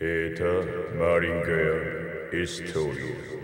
Eta Maringaya Historia.「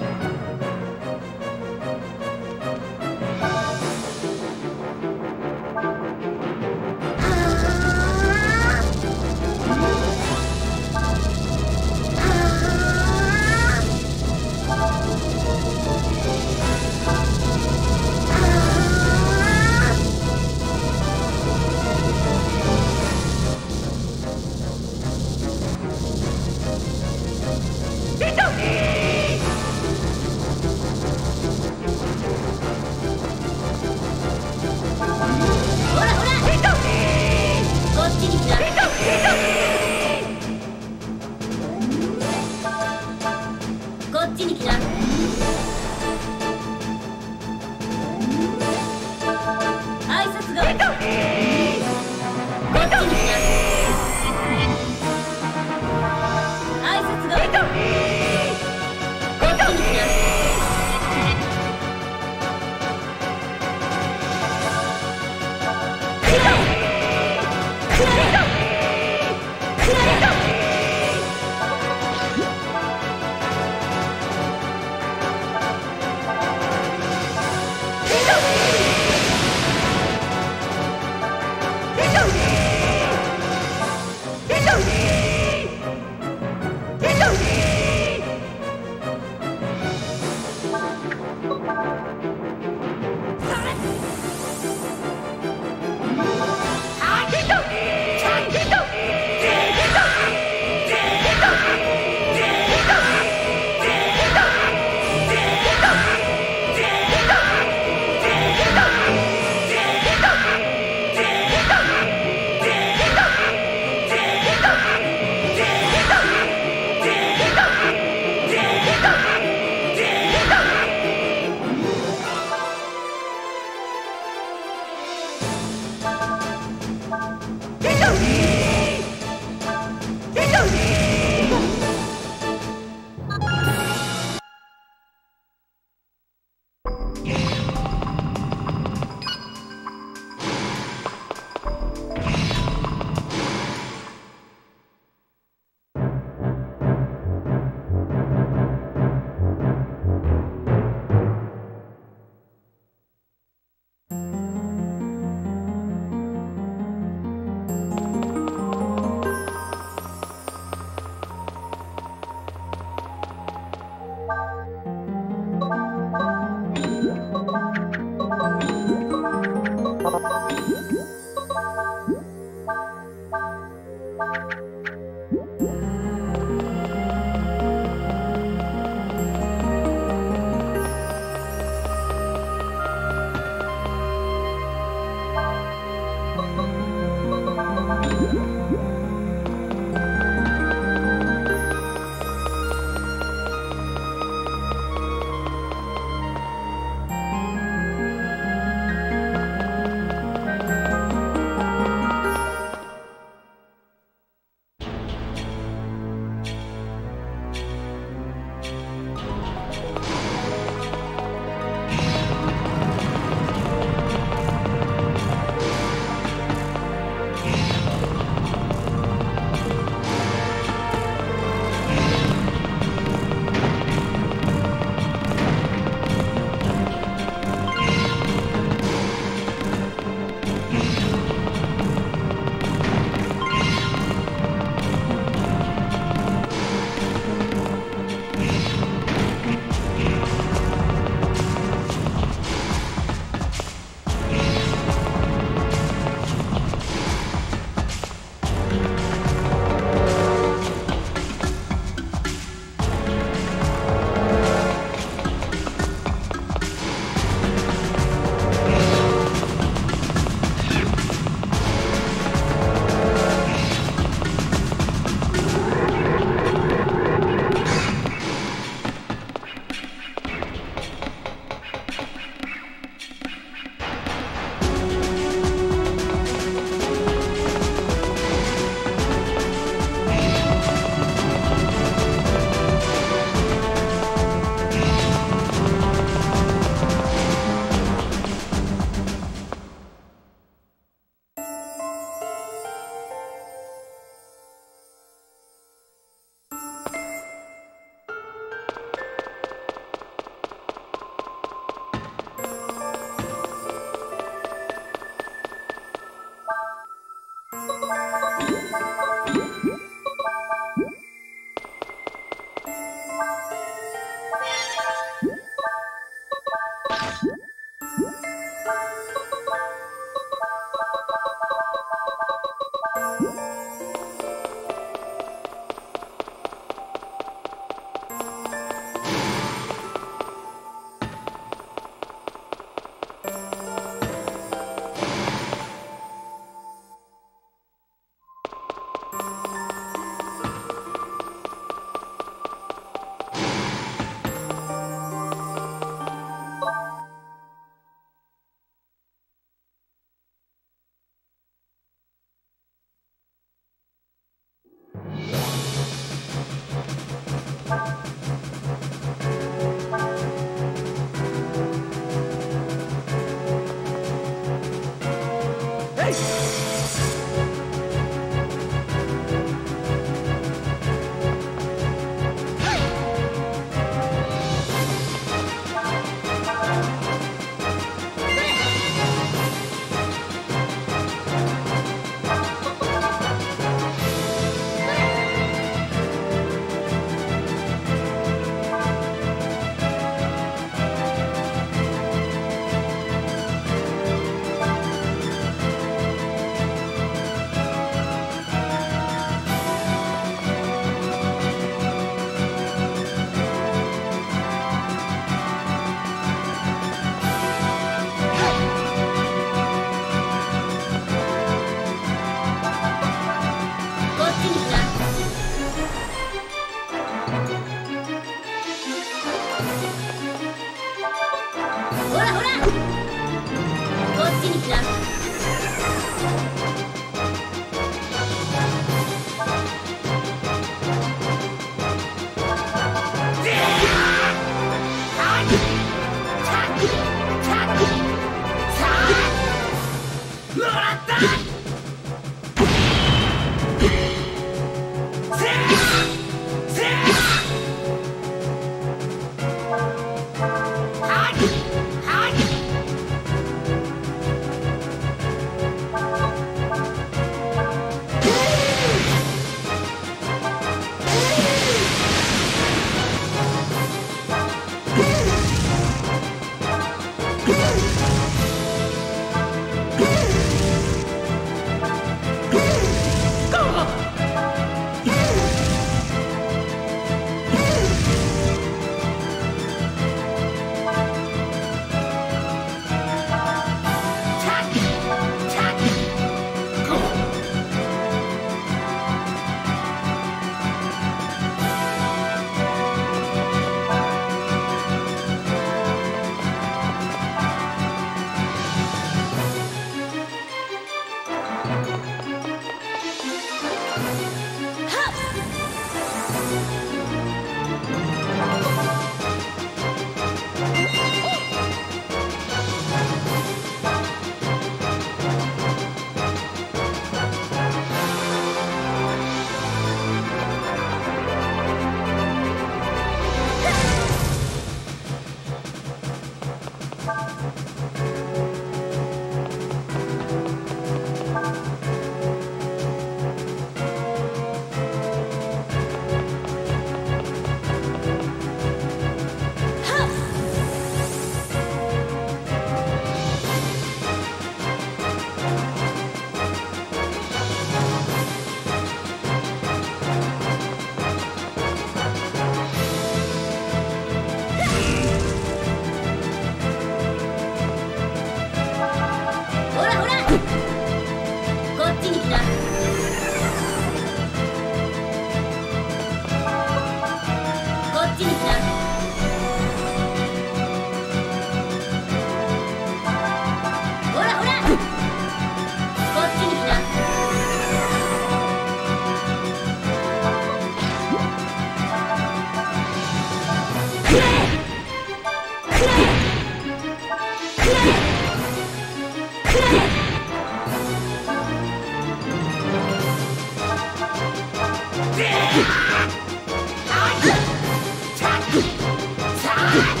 こ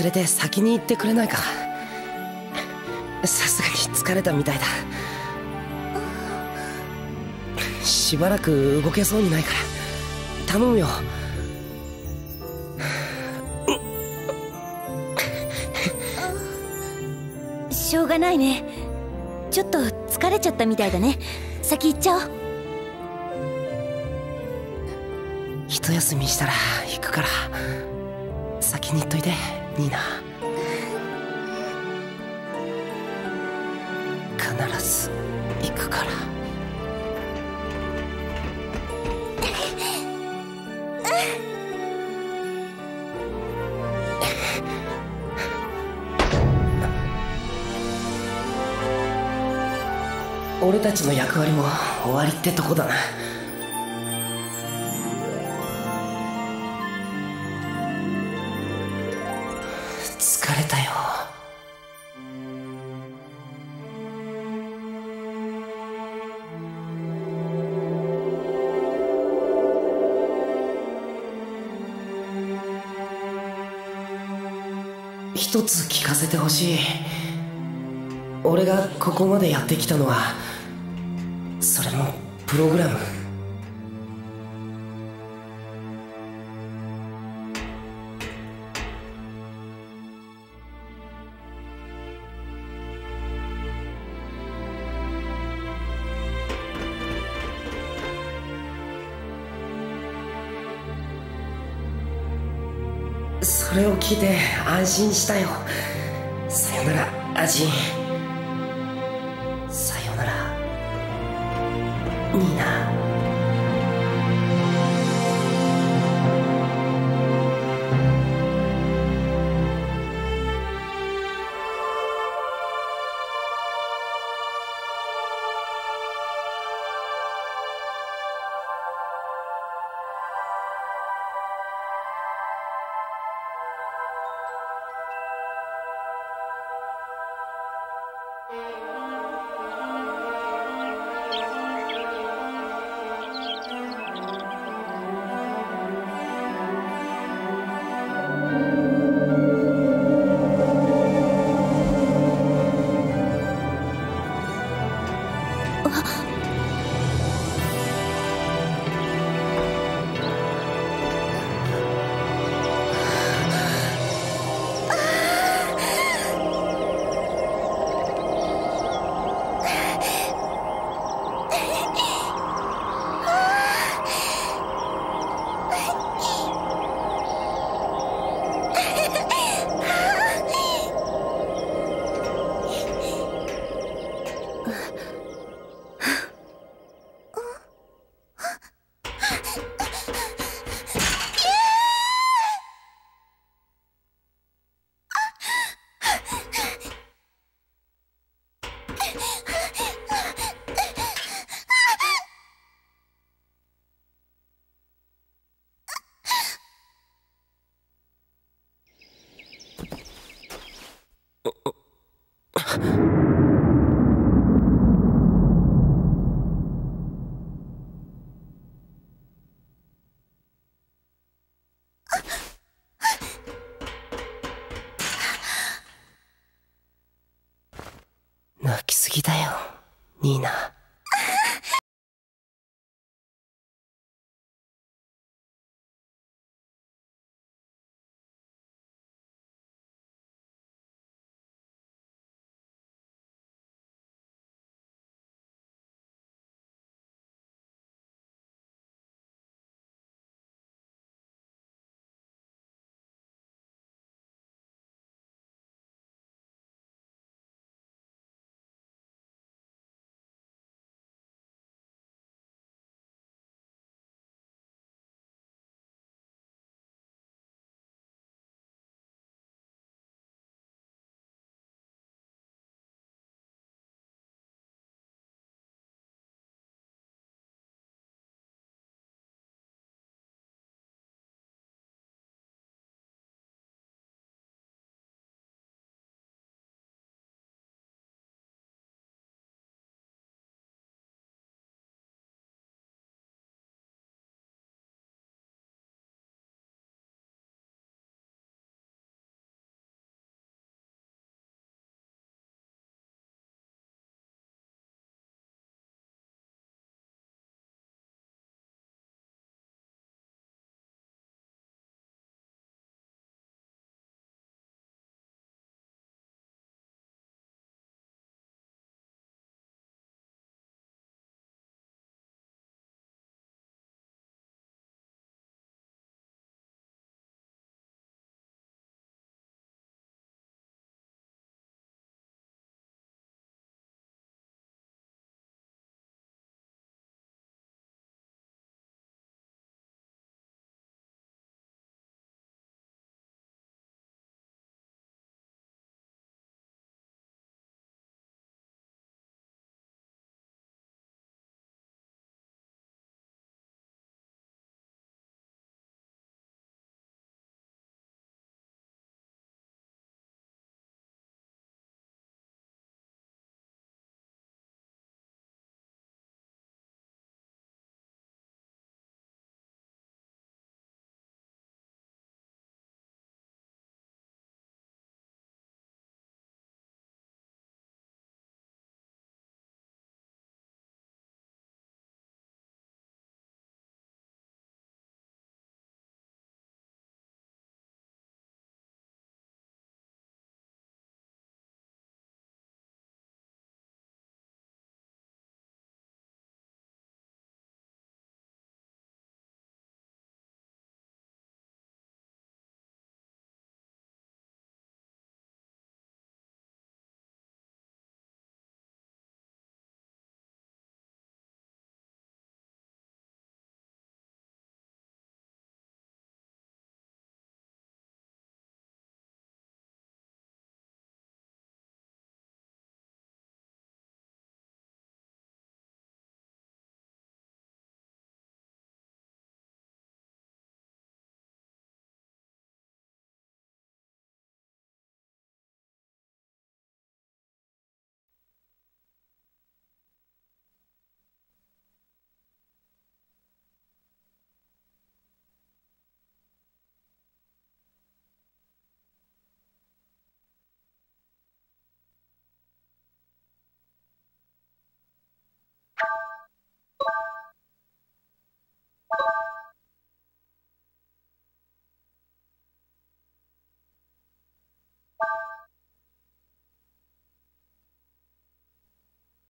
連れて先に行ってくれないか？さすがに疲れたみたいだ。しばらく動けそうにないから。頼むよ。しょうがないね。ちょっと疲れちゃったみたいだね。先行っちゃおう。一休みしたら行くから。先に行っといてニーナ必ず行くから。俺たちの役割も終わりってとこだな。一つ聞かせてほしい。俺がここまでやってきたのはそれもプログラム。聞いて安心したよ。さよならアジン。さよなら。ニーナ。ー